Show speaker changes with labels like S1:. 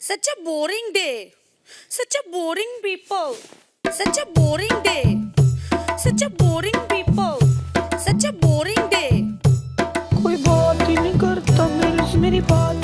S1: Such a boring day. Such a boring people. Such a boring day. Such a boring people. Such a boring day.
S2: कोई बात ही नहीं करता मेरे से मेरी बात